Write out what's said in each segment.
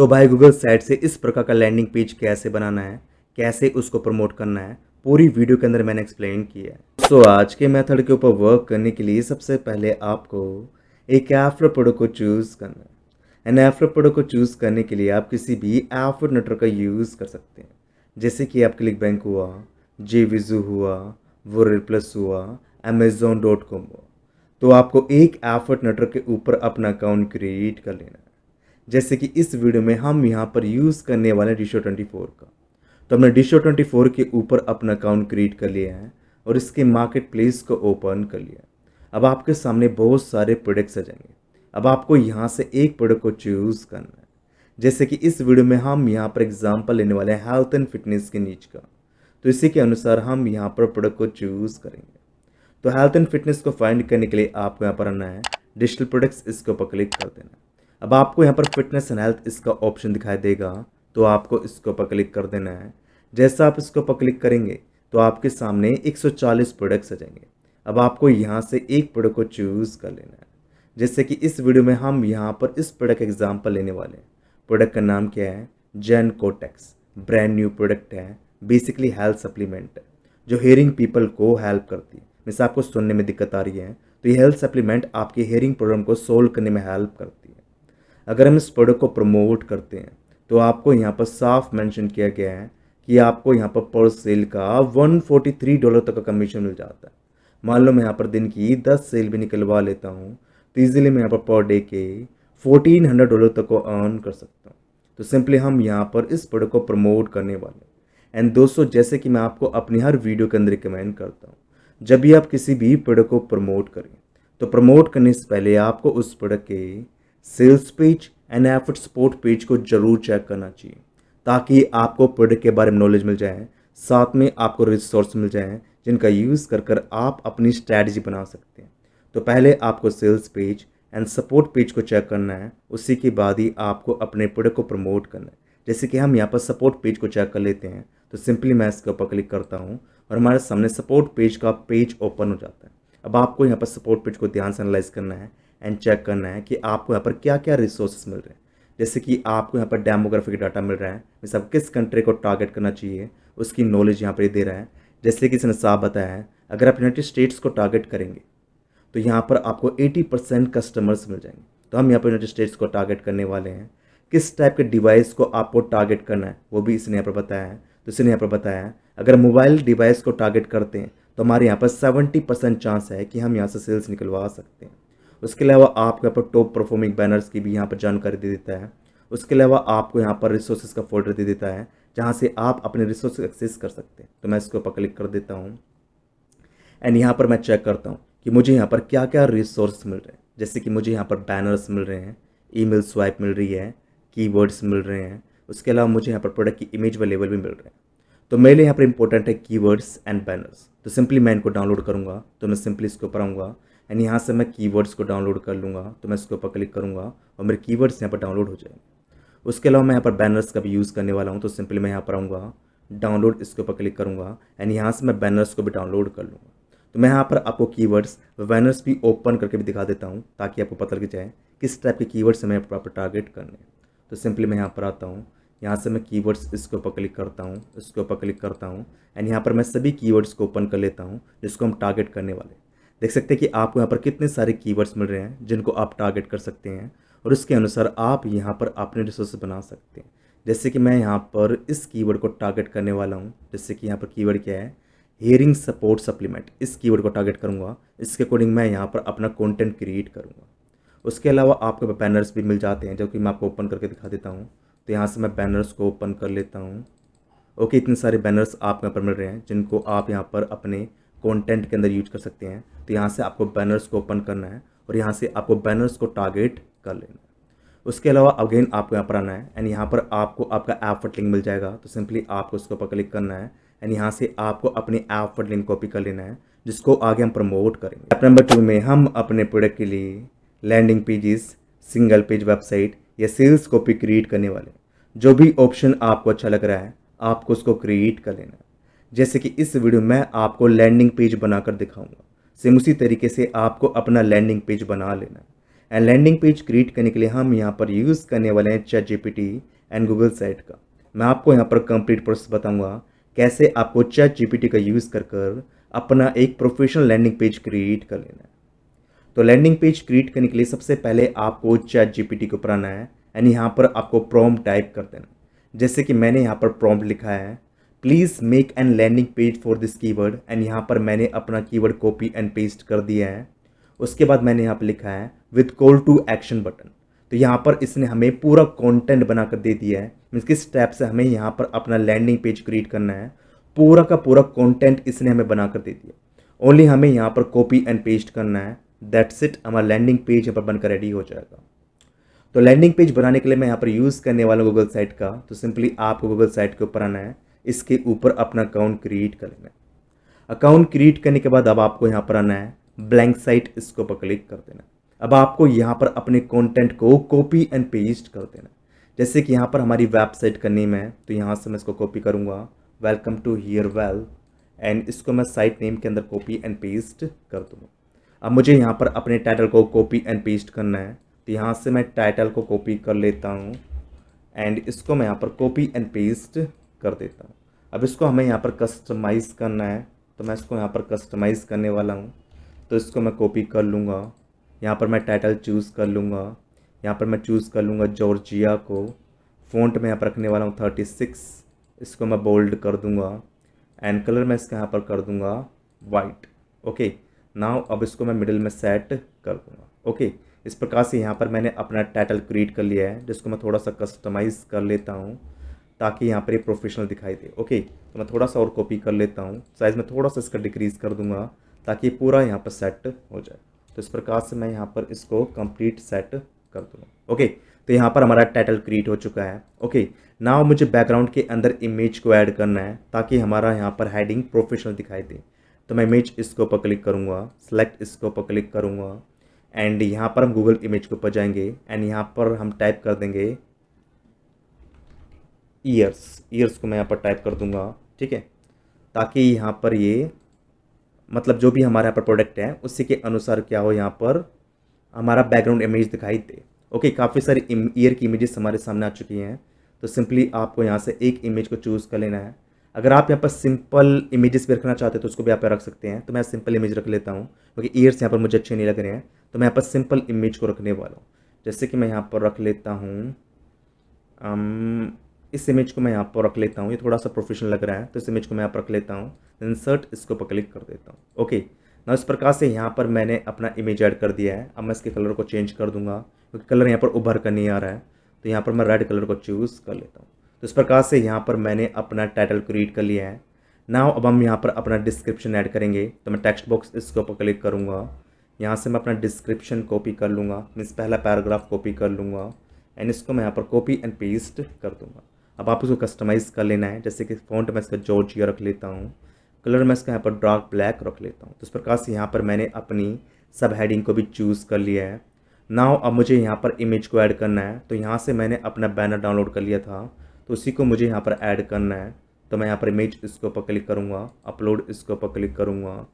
तो भाई Google site से इस प्रकार का लैंडिंग पेज कैसे बनाना है, कैसे उसको प्रमोट करना है, पूरी वीडियो के अंदर मैंने एक्सप्लेन किया है। सो आज के मेथड के ऊपर वर्क करने के लिए सबसे पहले आपको एक एफ्रो प्रोडक्ट को चूज़ करना है। एंड एफ्रो प्रोडक्ट को चूज़ करने के लिए आप किसी भी एफ्रो नेटवर्क का यूज़ कर सकते हैं। जैसे कि आप क्लिक बैंक हुआ जे विजू हुआ वो प्लस हुआ अमेजोन डॉट कॉम हुआ। तो आपको एक एफर्ट नेटवर्क के ऊपर अपना अकाउंट क्रिएट कर लेना है। जैसे कि इस वीडियो में हम यहाँ पर यूज़ करने वाले हैं डिशो ट्वेंटी का। तो हमने डिशो ट्वेंटी के ऊपर अपना अकाउंट क्रिएट कर लिया है और इसके मार्केट प्लेस को ओपन कर लिया अब आपके सामने बहुत सारे प्रोडक्ट्स आ जाएँगे। अब आपको यहाँ से एक प्रोडक्ट को चूज़ करना है। जैसे कि इस वीडियो में हम यहाँ पर एग्ज़ाम्पल लेने वाले हैं हेल्थ एंड फिटनेस के नीच का। तो इसी के अनुसार हम यहाँ पर प्रोडक्ट को चूज़ करेंगे। तो हेल्थ एंड फिटनेस को फाइंड करने के लिए आपको यहाँ पर आना है। डिजिटल प्रोडक्ट्स इसके ऊपर क्लिक कर देना अब आपको यहाँ पर फिटनेस एंड हेल्थ इसका ऑप्शन दिखाई देगा तो आपको इसके ऊपर क्लिक कर देना है। जैसा आप इसके ऊपर क्लिक करेंगे तो आपके सामने 140 प्रोडक्ट्स आ जाएँगे। अब आपको यहाँ से एक प्रोडक्ट को चूज़ कर लेना है। जैसे कि इस वीडियो में हम यहाँ पर इस प्रोडक्ट एग्ज़ाम्पल लेने वाले हैं। प्रोडक्ट का नाम क्या है? Jain cortex brand new product है। बेसिकली हेल्थ सप्लीमेंट है। जो हेयरिंग पीपल को हेल्प करती है। जैसे आपको सुनने में दिक्कत आ रही है तो ये हेल्थ सप्लीमेंट आपके हेयरिंग प्रॉब्लम को सोल्व करने में हेल्प करती है। अगर हम इस प्रोडक्ट को प्रमोट करते हैं तो आपको यहाँ पर साफ़ मेंशन किया गया है कि आपको यहाँ पर पर सेल का 143 डॉलर तक का कमीशन मिल जाता है। मान लो मैं यहाँ पर दिन की 10 सेल भी निकलवा लेता हूँ तो ईजिली मैं यहाँ पर पर डे के 1400 डॉलर तक को अर्न कर सकता हूँ। तो सिंपली हम यहाँ पर इस प्रोडक्ट को प्रमोट करने वाले एंड दोस्तों, जैसे कि मैं आपको अपनी हर वीडियो के अंदर रिकमेंड करता हूँ, जब भी आप किसी भी प्रोडक्ट को प्रमोट करें तो प्रमोट करने से पहले आपको उस प्रोडक्ट के sales page and effort support page को ज़रूर चेक करना चाहिए, ताकि आपको प्रोडक्ट के बारे में नॉलेज मिल जाए, साथ में आपको रिसोर्स मिल जाए, जिनका यूज़ कर कर आप अपनी स्ट्रैटेजी बना सकते हैं। तो पहले आपको sales page and support page को चेक करना है, उसी के बाद ही आपको अपने प्रोडक्ट को प्रमोट करना है। जैसे कि हम यहाँ पर सपोर्ट पेज को चेक कर लेते हैं तो सिंपली मैं इसके ऊपर क्लिक करता हूँ और हमारे सामने सपोर्ट पेज का पेज ओपन हो जाता है। अब आपको यहाँ पर सपोर्ट पेज को ध्यान से एनालाइज करना है। एंड चेक करना है कि आपको यहाँ पर क्या क्या रिसोर्सेज मिल रहे हैं। जैसे कि आपको यहाँ पर डेमोग्राफिक डाटा मिल रहा है जैसे आप किस कंट्री को टारगेट करना चाहिए, उसकी नॉलेज यहाँ पर दे रहा है। जैसे कि इसने साफ़ बताया है, अगर आप यूनाइटेड स्टेट्स को टारगेट करेंगे तो यहाँ पर आपको 80 परसेंट कस्टमर्स मिल जाएँगे। तो हम यहाँ पर यूनाइटेड स्टेट्स को टारगेट करने वाले हैं। किस टाइप के डिवाइस को आपको टारगेट करना है, वो भी इसने यहाँ पर बताया है। तो इसने यहाँ पर बताया है, अगर मोबाइल डिवाइस को टारगेट करते हैं तो हमारे यहाँ पर सेवेंटी परसेंट चांस है कि हम यहाँ से सेल्स निकलवा सकते हैं। उसके अलावा आपको यहाँ पर टॉप परफॉर्मिंग बैनर्स की भी यहाँ पर जानकारी दे देता है। उसके अलावा आपको यहाँ पर रिसोर्सेज का फोल्डर दे देता है, जहाँ से आप अपने रिसोर्स एक्सेस कर सकते हैं। तो मैं इसके ऊपर क्लिक कर देता हूँ। एंड यहाँ पर मैं चेक करता हूँ कि मुझे यहाँ पर क्या क्या रिसोर्स मिल रहे हैं। जैसे कि मुझे यहाँ पर बैनर्स मिल रहे हैं ईमेल स्वाइप मिल रही है कीवर्ड्स मिल रहे हैं। उसके अलावा मुझे यहाँ पर प्रोडक्ट की इमेज अवेलेबल भी मिल रहे हैं। तो मेरे लिए यहाँ पर इंपॉर्टेंट है कीवर्ड्स एंड बैनर्स तो सिंपली मैं इनको डाउनलोड करूँगा तो मैं सिंपली इसके ऊपर आऊँगा। एंड यहाँ से मैं कीवर्ड्स को डाउनलोड कर लूँगा तो मैं इसके ऊपर क्लिक करूँगा और मेरे कीवर्ड्स यहाँ पर डाउनलोड हो जाएँगे। उसके अलावा मैं यहाँ पर बैनर्स का भी यूज़ करने वाला हूँ तो सिंपली मैं यहाँ पर आऊँगा डाउनलोड इसके ऊपर क्लिक करूँगा एंड यहाँ से मैं बैनर्स को भी डाउनलोड कर लूँगा। तो मैं यहाँ पर आपको कीवर्ड्स बैनर्स भी ओपन करके भी दिखा देता हूँ, ताकि आपको पता लग जाए किस टाइप के कीवर्ड्स हमें प्रॉपर टारगेट करने तो सिंपली मैं यहाँ पर आता हूँ, यहाँ से मैं कीवर्ड्स इसके ऊपर क्लिक करता हूँ, इसके ऊपर क्लिक करता हूँ एंड यहाँ पर मैं सभी कीवर्ड्स को ओपन कर लेता हूँ, जिसको हम टारगेट करने वाले देख सकते हैं कि आपको यहाँ पर कितने सारे कीवर्ड्स मिल रहे हैं, जिनको आप टारगेट कर सकते हैं और उसके अनुसार आप यहाँ पर अपने रिसोर्स बना सकते हैं। जैसे कि मैं यहाँ पर इस कीवर्ड को टारगेट करने वाला हूँ। जैसे कि यहाँ पर कीवर्ड क्या है? हेयरिंग सपोर्ट सप्लीमेंट इस कीवर्ड को टारगेट करूँगा। इसके अकॉर्डिंग मैं यहाँ पर अपना कंटेंट क्रिएट करूँगा। उसके अलावा आपको बैनर्स भी मिल जाते हैं, जो कि मैं आपको ओपन करके दिखा देता हूँ। तो यहाँ से मैं बैनर्स को ओपन कर लेता हूँ। ओके, इतने सारे बैनर्स आप यहाँ पर मिल रहे हैं, जिनको आप यहाँ पर अपने कंटेंट के अंदर यूज़ कर सकते हैं तो यहाँ से आपको बैनर्स को ओपन करना है और यहाँ से आपको बैनर्स को टारगेट कर लेना है। उसके अलावा अगेन आपको यहाँ पर आना है एंड यहाँ पर आपको आपका ऐप लिंक मिल जाएगा तो सिंपली आपको उसके ऊपर क्लिक करना है एंड यहाँ से आपको अपनी ऐप लिंक कॉपी कर लेना है, जिसको आगे हम प्रमोट करेंगे। ऐप नंबर टू में हम अपने प्रोडक्ट के लिए landing pages single page website या सेल्स कॉपी क्रिएट करने वाले जो भी ऑप्शन आपको अच्छा लग रहा है, आपको उसको क्रिएट कर लेना जैसे कि इस वीडियो में आपको लैंडिंग पेज बनाकर दिखाऊँगा। सेम उसी तरीके से आपको अपना लैंडिंग पेज बना लेना है। एंड लैंडिंग पेज क्रिएट करने के लिए हम यहाँ पर यूज़ करने वाले हैं chat GPT and Google site का। मैं आपको यहाँ पर कंप्लीट प्रोसेस बताऊँगा कैसे आपको चैट जीपीटी का यूज़ कर कर अपना एक प्रोफेशनल लैंडिंग पेज क्रिएट कर लेना है। तो लैंडिंग पेज क्रिएट करने के लिए सबसे पहले आपको चैट जीपीटी को पढ़ाना है। एंड यहाँ पर आपको प्रॉम टाइप कर देना जैसे कि मैंने यहाँ पर प्रॉम्प्ट लिखा है। Please make an landing page for this keyword and यहाँ पर मैंने अपना कीवर्ड कॉपी एंड पेस्ट कर दिया है। उसके बाद मैंने यहाँ पर लिखा है with call to action button तो यहाँ पर इसने हमें पूरा कंटेंट बनाकर दे दिया है। मीन्स किस स्टेप से हमें यहाँ पर अपना लैंडिंग पेज क्रिएट करना है, पूरा का पूरा कंटेंट इसने हमें बनाकर दे दिया। ओनली हमें यहाँ पर कॉपी एंड पेस्ट करना है। दैट्स इट हमारा लैंडिंग पेज यहाँ पर बनकर रेडी हो जाएगा। तो लैंडिंग पेज बनाने के लिए मैं यहाँ पर यूज़ करने वाला हूँ गूगल साइट का तो सिंपली आपको गूगल साइट के ऊपर आना है। इसके ऊपर अपना अकाउंट क्रिएट कर लेना है। अकाउंट क्रिएट करने के बाद अब आपको यहाँ पर आना है। ब्लैंक साइट इसको पर क्लिक कर देना। अब आपको यहाँ पर अपने कंटेंट को कॉपी एंड पेस्ट कर देना जैसे कि यहाँ पर हमारी वेबसाइट का नेम है तो यहाँ से मैं इसको कॉपी करूँगा। Welcome to here well and इसको मैं साइट नेम के अंदर कॉपी एंड पेस्ट कर दूँगा। अब मुझे यहाँ पर अपने टाइटल को कॉपी एंड पेस्ट करना है। तो यहाँ से मैं टाइटल को कॉपी कर लेता हूँ एंड इसको मैं यहाँ पर कॉपी एंड पेस्ट कर देता हूँ। अब इसको हमें यहाँ पर कस्टमाइज़ करना है तो मैं इसको यहाँ पर कस्टमाइज़ करने वाला हूँ। तो इसको मैं कॉपी कर लूँगा। यहाँ पर मैं टाइटल चूज़ कर लूँगा। यहाँ पर मैं चूज़ कर लूँगा जॉर्जिया को। फ़ॉन्ट में यहाँ पर रखने वाला हूँ थर्टी सिक्स इसको मैं बोल्ड कर दूँगा। एंड कलर मैं इसका यहाँ पर कर दूँगा वाइट ओके नाउ अब इसको मैं मिडिल में सेट कर दूँगा। ओके इस प्रकार से यहाँ पर मैंने अपना टाइटल क्रिएट कर लिया है, जिसको मैं थोड़ा सा कस्टमाइज़ कर लेता हूँ। ताकि यहाँ पर ये प्रोफेशनल दिखाई दे। ओके तो मैं थोड़ा सा और कॉपी कर लेता हूँ। साइज़ में थोड़ा सा इसका डिक्रीज़ कर दूँगा ताकि पूरा यहाँ पर सेट हो जाए। तो इस प्रकार से मैं यहाँ पर इसको कंप्लीट सेट कर दूँगा। ओके तो यहाँ पर हमारा टाइटल क्रिएट हो चुका है। ओके नाउ मुझे बैकग्राउंड के अंदर इमेज को ऐड करना है ताकि हमारा यहाँ पर हेडिंग प्रोफेशनल दिखाई दे। तो मैं इमेज इसको पर क्लिक करूँगा सेलेक्ट इसको पर क्लिक करूँगा। एंड यहाँ पर हम गूगल इमेज के ऊपर जाएँगे। एंड यहाँ पर हम टाइप कर देंगे ईयर्स ईयर्स को मैं यहाँ पर टाइप कर दूँगा, ठीक है? ताकि यहाँ पर ये मतलब जो भी हमारे यहाँ पर प्रोडक्ट है, उसी के अनुसार क्या हो यहाँ पर हमारा बैकग्राउंड इमेज दिखाई दे। ओके काफ़ी सारी ईयर की इमेजेस हमारे सामने आ चुकी हैं तो सिंपली आपको यहाँ से एक इमेज को चूज़ कर लेना है। अगर आप यहाँ पर सिंपल इमेजेस भी रखना चाहते हैं तो उसको भी आप रख सकते हैं। तो मैं सिंपल इमेज रख लेता हूँ, क्योंकि ईयर्स यहाँ पर मुझे अच्छे नहीं लग रहे हैं। तो मैं यहाँ पर सिंपल इमेज को रखने वाला हूँ। जैसे कि मैं यहाँ पर रख लेता हूँ इस इमेज को मैं यहाँ पर रख लेता हूँ। ये थोड़ा सा प्रोफेशनल लग रहा है तो इस इमेज को मैं यहाँ पर रख लेता हूँ। इंसर्ट इसको पर क्लिक कर देता हूँ। ओके ना इस प्रकार से यहाँ पर मैंने अपना इमेज ऐड कर दिया है। अब मैं इसके कलर को चेंज कर दूँगा, क्योंकि कलर यहाँ पर उभर कर नहीं आ रहा है। तो यहाँ पर मैं रेड कलर को चूज़ कर लेता हूँ। तो इस प्रकार से यहाँ पर मैंने अपना टाइटल क्रिएट कर लिया है। नाउ अब हम यहाँ पर अपना डिस्क्रिप्शन ऐड करेंगे। तो मैं टेक्स्ट बॉक्स इसके ऊपर क्लिक करूँगा। यहाँ से मैं अपना डिस्क्रिप्शन कॉपी कर लूँगा। मीन्स पहला पैराग्राफ कॉपी कर लूँगा। एंड इसको मैं यहाँ पर कॉपी एंड पेस्ट कर दूँगा। अब आप इसको कस्टमाइज़ कर लेना है, जैसे कि फ़ॉन्ट मैं इसका जॉर्जिया रख लेता हूँ कलर मैं इसका यहाँ पर डार्क ब्लैक रख लेता हूँ। तो इस प्रकार से यहाँ पर मैंने अपनी सब हेडिंग को भी चूज़ कर लिया है। नाउ अब मुझे यहाँ पर इमेज को ऐड करना है। तो यहाँ से मैंने अपना बैनर डाउनलोड कर लिया था। तो उसी को मुझे यहाँ पर ऐड करना है। तो मैं यहाँ पर इमेज इसके ऊपर क्लिक करूँगा अपलोड इसके ऊपर क्लिक करूँगा।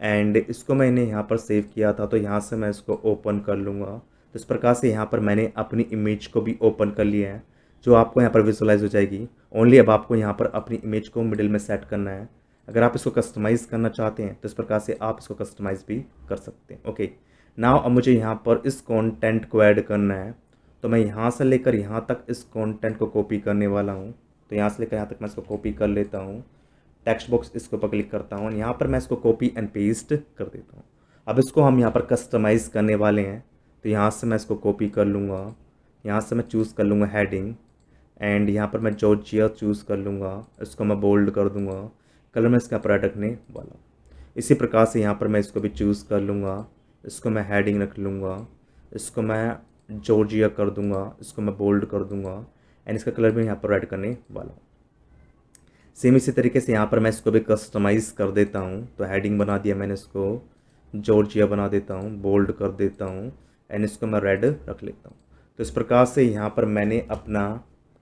एंड इसको मैंने यहाँ पर सेव किया था। तो यहाँ से मैं इसको ओपन कर लूँगा। तो इस प्रकार से यहाँ पर मैंने अपनी इमेज को भी ओपन कर लिया है। जो आपको यहाँ पर विजुलाइज हो जाएगी। ओनली अब आपको यहाँ पर अपनी इमेज को मिडिल में सेट करना है। अगर आप इसको कस्टमाइज़ करना चाहते हैं तो इस प्रकार से आप इसको कस्टमाइज़ भी कर सकते हैं। ओके नाउ अब मुझे यहाँ पर इस कॉन्टेंट को ऐड करना है। तो मैं यहाँ से लेकर यहाँ तक इस कॉन्टेंट को कॉपी करने वाला हूँ। तो यहाँ से लेकर यहाँ तक मैं इसको कॉपी कर लेता हूँ। टेक्स्ट बॉक्स इसके ऊपर क्लिक करता हूँ। यहाँ पर मैं इसको कॉपी एंड पेस्ट कर देता हूँ। अब इसको हम यहाँ पर कस्टमाइज़ करने वाले हैं। तो यहाँ से मैं इसको कॉपी कर लूँगा। यहाँ से मैं चूज़ कर लूँगा हेडिंग एंड यहाँ पर मैं जॉर्जिया चूज़ कर लूँगा, इसको मैं बोल्ड कर दूँगा। कलर मैं इसका ऊपर रखने वाला। इसी प्रकार से यहाँ पर मैं इसको भी चूज़ कर लूँगा। इसको मैं हेडिंग रख लूँगा। इसको मैं जॉर्जिया कर दूँगा। इसको मैं बोल्ड कर दूँगा। एंड इसका कलर भी यहाँ पर रेड करने वाला। हूँ सेम इसी तरीके से यहाँ पर मैं इसको भी कस्टमाइज़ कर देता हूँ। तो हेडिंग बना दिया मैंने इसको। जॉर्जिया बना देता हूँ। बोल्ड कर देता हूँ। एंड इसको मैं रेड रख लेता हूँ। तो इस प्रकार से यहाँ पर मैंने अपना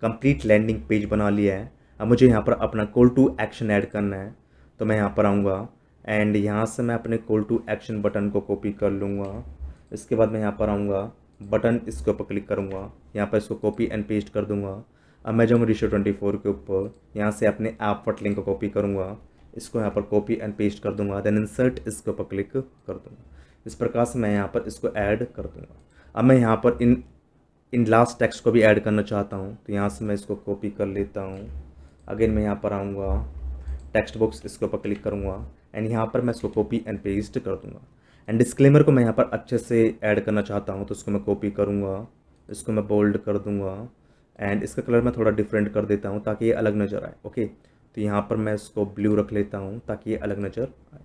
कंप्लीट लैंडिंग पेज बना लिया है। अब मुझे यहाँ पर अपना कॉल टू एक्शन ऐड करना है। तो मैं यहाँ पर आऊँगा। एंड यहाँ से मैं अपने कॉल टू एक्शन बटन को कॉपी कर लूँगा। इसके बाद मैं यहाँ पर आऊँगा। बटन इसके ऊपर क्लिक करूँगा। यहाँ पर इसको कॉपी एंड पेस्ट कर दूँगा। अब मैं जाऊँगा रिशो ट्वेंटी फोर के ऊपर। यहाँ से अपने ऐप फट लिंक को कॉपी करूँगा। इसको यहाँ पर कॉपी एंड पेस्ट कर दूँगा। देन इंसर्ट इसके ऊपर क्लिक कर दूँगा। इस प्रकार से मैं यहाँ पर इसको ऐड कर दूँगा। अब मैं यहाँ पर इन इन लास्ट टेक्स्ट को भी ऐड करना चाहता हूँ तो यहाँ से मैं इसको कॉपी कर लेता हूँ। अगेन मैं यहाँ पर आऊँगा टेक्स्ट बॉक्स इसके ऊपर क्लिक करूँगा एंड यहाँ पर मैं इसको कॉपी एंड पेस्ट कर दूँगा। एंड डिस्क्लेमर को मैं यहाँ पर अच्छे से ऐड करना चाहता हूँ तो उसको मैं कॉपी करूँगा, इसको मैं बोल्ड कर दूँगा एंड इसका कलर मैं थोड़ा डिफरेंट कर देता हूँ, ताकि ये अलग नज़र आए ओके तो यहाँ पर मैं इसको ब्लू रख लेता हूँ, ताकि ये अलग नज़र आए।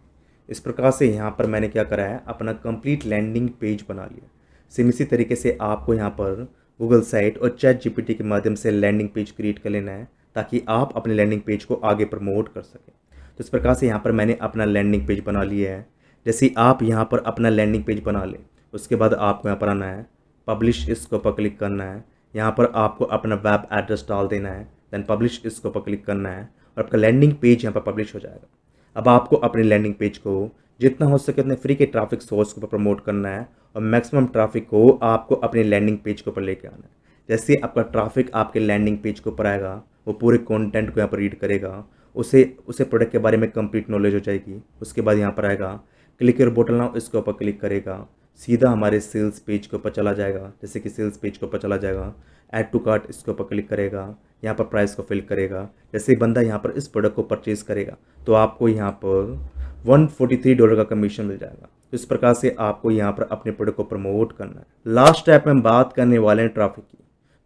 इस प्रकार से यहाँ पर मैंने क्या करा है, अपना कंप्लीट लैंडिंग पेज बना लिया। सेम इसी तरीके से आपको यहाँ पर गूगल साइट और चैट जीपीटी के माध्यम से लैंडिंग पेज क्रिएट कर लेना है, ताकि आप अपने लैंडिंग पेज को आगे प्रमोट कर सकें। तो इस प्रकार से यहाँ पर मैंने अपना लैंडिंग पेज बना लिया है। जैसे आप यहाँ पर अपना लैंडिंग पेज बना लें, उसके बाद आपको यहाँ पर आना है पब्लिश इसको पर क्लिक करना है। यहाँ पर आपको अपना वेब एड्रेस डाल देना है देन पब्लिश इसको पर क्लिक करना है और आपका लैंडिंग पेज यहाँ पर पब्लिश हो जाएगा। अब आपको अपने लैंडिंग पेज को जितना हो सके उतने फ्री के ट्रैफ़िक सोर्स को प्रमोट करना है और मैक्सिमम ट्रैफ़िक को आपको अपने लैंडिंग पेज के ऊपर लेके आना है। जैसे आपका ट्रैफ़िक आपके लैंडिंग पेज के ऊपर आएगा, वो पूरे कंटेंट को यहाँ पर रीड करेगा, उसे उसे प्रोडक्ट के बारे में कंप्लीट नॉलेज हो जाएगी। उसके बाद यहाँ पर आएगा क्लिक योर बोटल नाउ इसके ऊपर क्लिक करेगा। सीधा हमारे सेल्स पेज के ऊपर चला जाएगा, जैसे कि सेल्स पेज के ऊपर चला जाएगा ऐड टू कार्ट इसके ऊपर क्लिक करेगा, यहाँ पर प्राइस को फिल करेगा। जैसे बंदा यहाँ पर इस प्रोडक्ट को परचेज करेगा तो आपको यहाँ पर 143 डॉलर का कमीशन मिल जाएगा। इस प्रकार से आपको यहाँ पर अपने प्रोडक्ट को प्रमोट करना है। लास्ट स्टेप में बात करने वाले हैं ट्रैफ़िक की।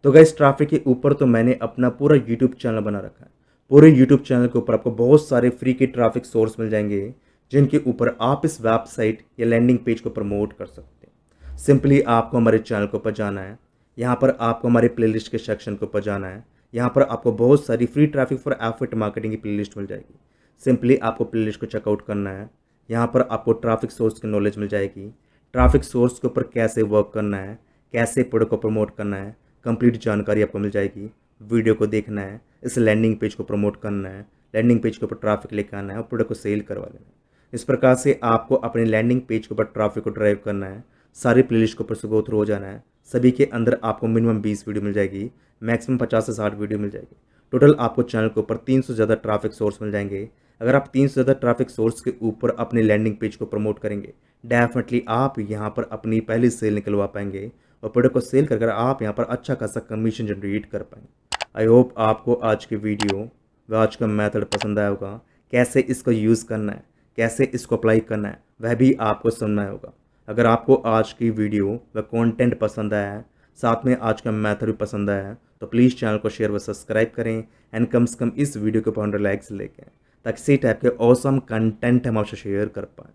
तो गई ट्रैफ़िक के ऊपर तो मैंने अपना पूरा यूट्यूब चैनल बना रखा है। पूरे यूट्यूब चैनल के ऊपर आपको बहुत सारे फ्री के ट्रैफ़िक सोर्स मिल जाएँगे, जिनके ऊपर आप इस वेबसाइट या लैंडिंग पेज को प्रमोट कर सकते हैं। सिंपली आपको हमारे चैनल के ऊपर जाना है। यहाँ पर आपको हमारे प्लेलिस्ट के सेक्शन के ऊपर जाना है। यहाँ पर आपको बहुत सारी फ्री ट्रैफ़िक फॉर एफिट मार्केटिंग की प्लेलिस्ट मिल जाएगी। सिंपली आपको प्लेलिस्ट को चेकआउट करना है। यहाँ पर आपको ट्रैफ़िक सोर्स की नॉलेज मिल जाएगी। ट्रैफ़िक सोर्स के ऊपर कैसे वर्क करना है, कैसे प्रोडक्ट को प्रमोट करना है कंप्लीट जानकारी आपको मिल जाएगी। वीडियो को देखना है, इस लैंडिंग पेज को प्रमोट करना है लैंडिंग पेज के ऊपर ट्रैफ़िक लेकर आना है और प्रोडक्ट को सेल करवा लेना है। इस प्रकार से आपको अपने लैंडिंग पेज के ऊपर ट्रैफ़िक को ड्राइव करना है। सारी प्लेलिस्ट के ऊपर से गो थ्रू हो जाना है। सभी के अंदर आपको मिनिमम बीस वीडियो मिल जाएगी। मैक्सिमम पचास से साठ वीडियो मिल जाएगी। टोटल आपको चैनल के ऊपर तीन सौ ज़्यादा ट्रैफ़िक सोर्स मिल जाएँगे। अगर आप तीन से ज़्यादा ट्रैफ़िक सोर्स के ऊपर अपने लैंडिंग पेज को प्रमोट करेंगे डेफिनेटली आप यहाँ पर अपनी पहली सेल निकलवा पाएँगे और प्रोडक्ट को सेल कर कर आप यहाँ पर अच्छा खासा कमीशन जनरेट कर पाएँगे। आई होप आपको आज की वीडियो व आज का मेथड पसंद आया होगा। कैसे इसको यूज़ करना है, कैसे इसको अप्लाई करना है, वह भी आपको सुनना होगा। अगर आपको आज की वीडियो व कंटेंट पसंद आया है, साथ में आज का मैथड भी पसंद आया है तो प्लीज़ चैनल को शेयर व सब्सक्राइब करें एंड कम से कम इस वीडियो को हंड्रेड लाइक्स लेके ताकि इसी टाइप के औसम कंटेंट हम आपसे शेयर कर पाएँ।